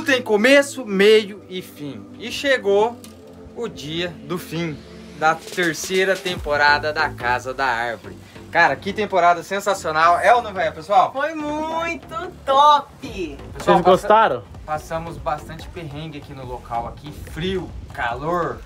Tudo tem começo, meio e fim. E chegou o dia do fim da terceira temporada da Casa da Árvore. Cara, que temporada sensacional. É ou não é, pessoal? Foi muito top! Pessoal, Vocês gostaram? Passamos bastante perrengue aqui no local, aqui, frio, calor.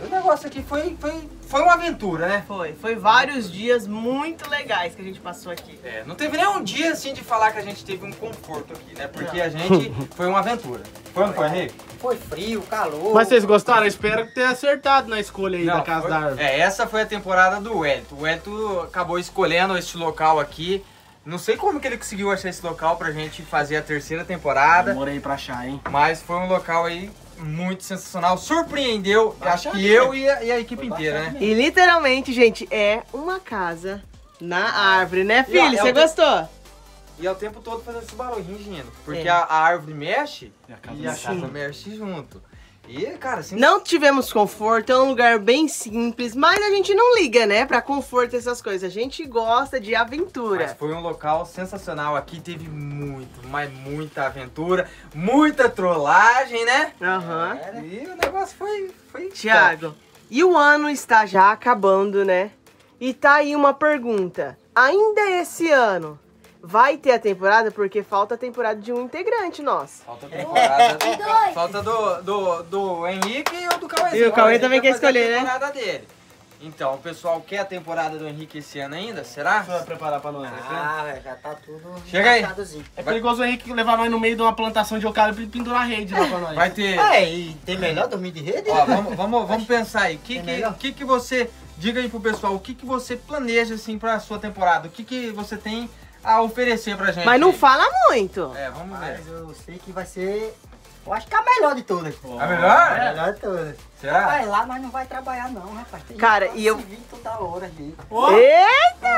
O negócio aqui foi, foi, foi uma aventura, né? Foi, foi vários dias muito legais que a gente passou aqui. É, não teve nem um dia assim de falar que a gente teve um conforto aqui, né? Porque a gente foi uma aventura. Foi não foi, Henrique? Foi frio, calor. Mas vocês gostaram? Eu espero que tenha acertado na escolha aí Não, da Casa foi- da Árvore. É, essa foi a temporada do Wellington. O Wellington acabou escolhendo este local aqui. Não sei como que ele conseguiu achar esse local pra gente fazer a terceira temporada. Demorei pra achar, hein? Mas foi um local aí muito sensacional. Surpreendeu, acho que eu e a, e a equipe inteira, né? E literalmente, gente, é uma casa na árvore, né, filho? é Você gostou? E é o tempo todo fazendo esse barulho, ringindo. Porque É. a, a árvore mexe E a casa e a mexe junto. E, cara, assim. Não tivemos conforto, é um lugar bem simples, mas a gente não liga, né, pra conforto e essas coisas. A gente gosta de Mas aventura. foi um local sensacional. Aqui teve muito, mas muita aventura, muita trollagem, né? Aham. E o negócio foi. foi Tiago, e o ano está já acabando, né? E tá aí uma pergunta. Ainda esse ano vai ter a temporada? Porque falta a temporada de um integrante nosso. Falta a temporada. falta do, do, do Henrique e o do Cauê. E o Cauê também quer escolher, né? a temporada dele. Então, o pessoal quer a temporada do Henrique esse ano ainda? Será? Você vai preparar pra nós. Ah, velho, já tá tudo. Chega aí. É perigoso o Henrique levar nós no meio de uma plantação de eucalipto e pendurar a rede lá pra nós. Vai ter. É, e tem melhor dormir de rede? Ó, vamos, vamos, vamos pensar aí. O que, que, que, que você. Diga aí pro pessoal, o que, que você planeja assim pra sua temporada? O que, que você tem a oferecer pra gente? Mas não aí? fala muito. É, vamos ver. Mas eu sei que vai ser. Eu acho que é a melhor de todas. A melhor? A melhor de todas. Será? Vai lá, mas não vai trabalhar não, rapaz. Tem Cara, e eu- toda hora, gente. Eita!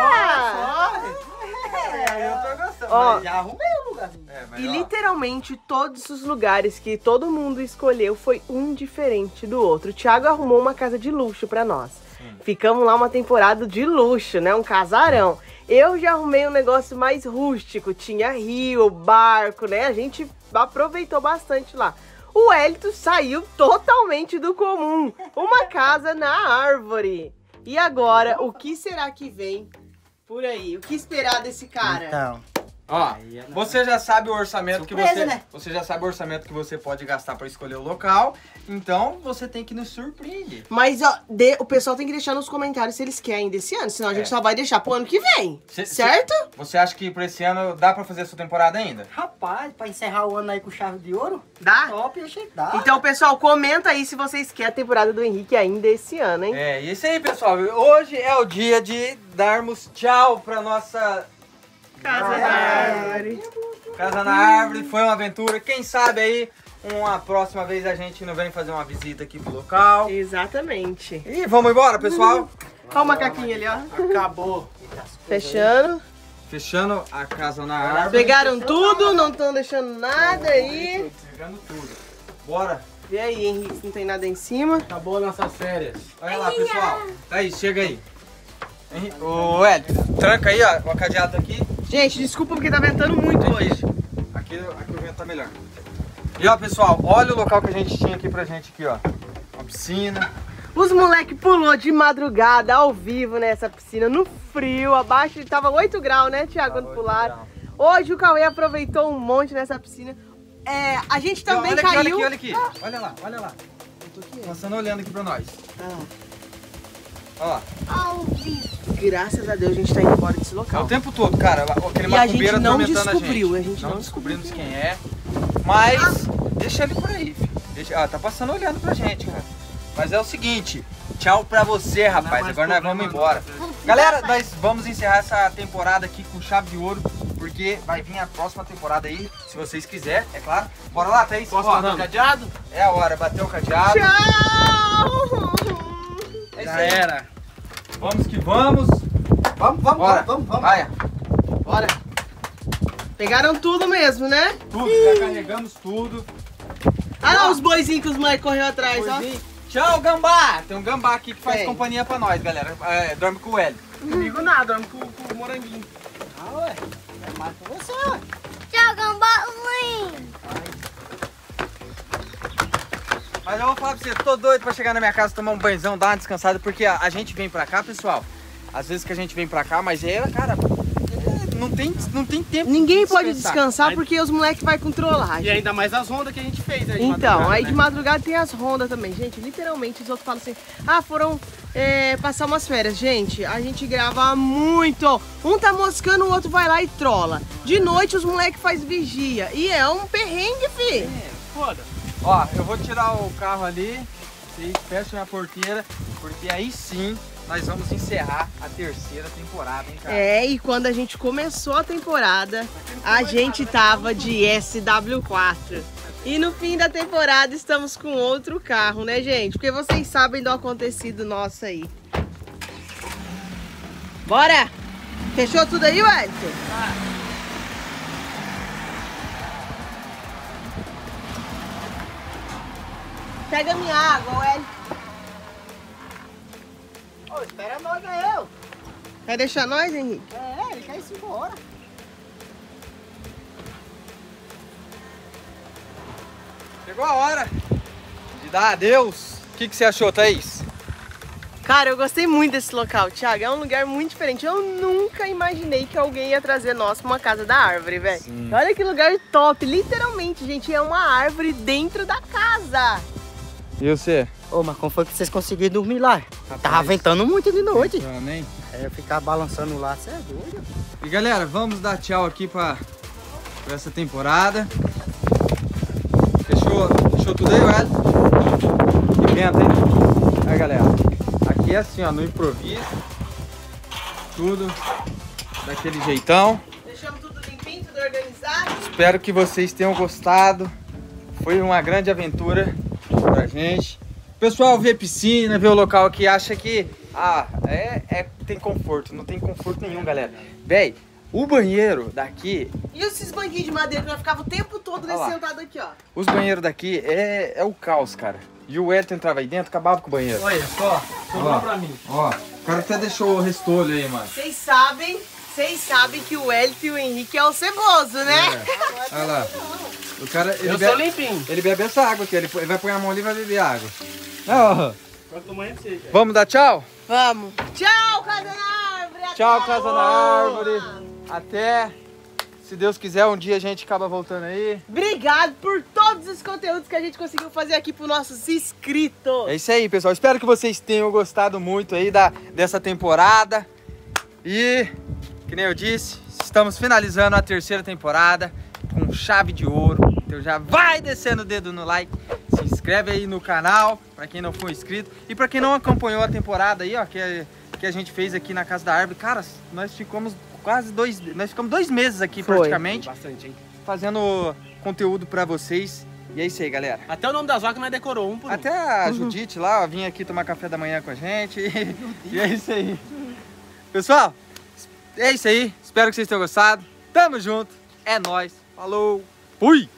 É, eu tô gostando. Ó, mas- Já arrumei o lugarzinho. É, mas, E literalmente todos os lugares que todo mundo escolheu foi um diferente do outro. O Thiago arrumou uma casa de luxo pra nós. Sim. Ficamos lá uma temporada de luxo, né? Um casarão. Eu já arrumei um negócio mais rústico, tinha rio, barco, né? A gente aproveitou bastante lá. O Hélito saiu totalmente do comum. Uma casa na árvore. E agora, o que será que vem por aí? O que esperar desse cara? Então, Ó, você já sabe o orçamento que você. né? Você já sabe o orçamento que você pode gastar pra escolher o local. Então você tem que nos surpreender. Mas ó, de- o pessoal tem que deixar nos comentários se eles querem desse ano, senão a gente É. só vai deixar pro ano que vem. Cê- cê- certo? Você acha que pra esse ano dá pra fazer a sua temporada ainda? rapaz, pra encerrar o ano aí com chave de ouro, Dá? top, achei que dá. Então, pessoal, comenta aí se vocês querem a temporada do Henrique ainda esse ano, hein? É, e isso aí, pessoal. Hoje é o dia de darmos tchau pra nossa Casa da árvore. casa na árvore. Foi uma aventura. Quem sabe aí, uma próxima vez a gente não vem fazer uma visita aqui pro local. Exatamente. E vamos embora, pessoal. Olha o macaquinho ali, ó. Acabou. Fechando. Fechando a casa na árvore. Pegaram tudo, não estão deixando nada aí. Pegando tudo. Bora. Vê aí, Henrique, se não tem nada em cima. Acabou nossas férias. Olha lá, pessoal. Tá aí, chega aí. Ô, Ed, tranca aí, ó. O cadeado aqui. Gente, desculpa porque tá ventando muito hoje. Aqui, aqui o vento tá melhor. E ó, pessoal, olha o local que a gente tinha aqui pra gente aqui, ó. Uma piscina. Os moleque pulou de madrugada, ao vivo, nessa piscina, no frio, abaixo, tava 8 graus, né, Thiago, quando pularam. 8 Hoje o Cauê aproveitou um monte nessa piscina. É, a gente também olha caiu. aqui, olha aqui, olha lá, olha lá. Passando olhando aqui pra nós. Ó, Graças a Deus a gente tá indo embora desse é o local. tempo todo, cara. Aquele E a gente não descobriu, a a gente. gente não, não descobrimos quem é. Mas deixa ele por aí, filho. Deixa, ah, tá passando olhando pra gente, cara. Mas é o seguinte, tchau pra você, rapaz. Agora nós vamos embora. Galera, nós vamos encerrar essa temporada aqui com chave de ouro, porque vai vir a próxima temporada aí, se vocês quiserem, é claro. Bora lá, Thaís. Posso Ó, fazer o cadeado? É a hora, bateu o cadeado. Tchau! É isso Já aí. era. Vamos que vamos. Vamos, vamos, Bora. vamos, vamos, vamos. Vai, Bora. Pegaram tudo mesmo, né? tudo, já carregamos tudo. Ah, não, os boizinhos que os moleques correu atrás, ó. Tchau, gambá! Tem um gambá aqui que faz Tem. companhia pra nós, galera. É, dorme com o Hélio. Comigo nada, dorme com, com o moranguinho. Ah, ué. É mais com você, ué. Tchau, gambazinho. Mas eu vou falar pra você, tô doido pra chegar na minha casa, tomar um banhozão, dar uma descansada, porque a, a gente vem pra cá, pessoal. Às vezes que a gente vem pra cá, mas é, cara, não tem, não tem tempo. Ninguém de pode descansar Aí- porque os moleques vai com trollagem. E ainda mais as rondas que a gente fez, né? Então, aí né? de madrugada tem as rondas também. Gente, literalmente os outros falam assim: ah, foram é, passar umas férias. Gente, a gente grava muito. Um tá moscando, o outro vai lá e trola. De noite os moleques faz vigia. E é um perrengue, fi. Foda. Ó, eu vou tirar o carro ali, vocês fechem a porteira, porque aí sim nós vamos encerrar a terceira temporada, hein, cara? É, e quando a gente começou a temporada, a gente tava de SW4. E no fim da temporada estamos com outro carro, né, gente? Porque vocês sabem do acontecido nosso aí. Bora! Fechou tudo aí, Wellington? Pega minha água, Wellington. Ô, espera nós aí, eu. Quer deixar nós, Henrique? É, ele quer ir embora. Chegou a hora de dar adeus. O que, que você achou, Thaís? Cara, eu gostei muito desse local, Thiago. É um lugar muito diferente. Eu nunca imaginei que alguém ia trazer nós pra uma casa da árvore, velho. Sim. Olha que lugar top. Literalmente, gente, é uma árvore dentro da casa. E você? Ô, mas como foi que vocês conseguiram dormir lá? Rapaz. Tava ventando muito de noite. Amém. É, eu ficar balançando lá, você é doido. E galera, vamos dar tchau aqui pra, pra essa temporada. Fechou, fechou tudo aí, velho? Que vento, hein? Aí, galera. Aqui é assim, ó, no improviso. Tudo daquele jeitão. Deixamos tudo limpinho, tudo organizado. Espero que vocês tenham gostado. Foi uma grande aventura pra gente. O pessoal vê piscina, vê o local aqui, acha que ah, é, é- tem conforto. Não tem conforto nenhum, galera. Véi, o banheiro daqui, E esses banquinhos de madeira que nós ficava o tempo todo lá. sentado aqui, ó. os banheiros daqui é, é o caos, cara. E o Elton entrava aí dentro, acabava com o banheiro. Olha só, sobrou pra mim. Ó, o cara até deixou o restolho aí, mano. Vocês sabem, vocês sabem que o Elton e o Henrique é o ceboso, né? É. Olha lá. O cara, ele, Eu bebe, sou limpinho. ele bebe essa água aqui. Ele, ele vai pôr a mão ali e vai beber água. Cara. vamos dar tchau? Vamos. Tchau, casa na árvore. Tchau, Casa na. Árvore. Até. Se Deus quiser, um dia a gente acaba voltando aí. Obrigado por todos os conteúdos que a gente conseguiu fazer aqui para nossos inscritos. É isso aí, pessoal. Espero que vocês tenham gostado muito aí da, dessa temporada. E, que nem eu disse, estamos finalizando a terceira temporada com chave de ouro. Então já vai descendo o dedo no like, se inscreve aí no canal, para quem não for inscrito. E para quem não acompanhou a temporada aí, ó, que, que a gente fez aqui na Casa da Árvore. Cara, nós ficamos quase dois, nós ficamos dois meses aqui Foi. praticamente, Bastante, hein? fazendo conteúdo para vocês. E é isso aí, galera. Até o nome das vacas nós decorou um por um. Até a Judite lá, ó, vinha aqui tomar café da manhã com a gente. e é isso aí. Pessoal, é isso aí. Espero que vocês tenham gostado. Tamo junto. É nóis. Falou. Fui.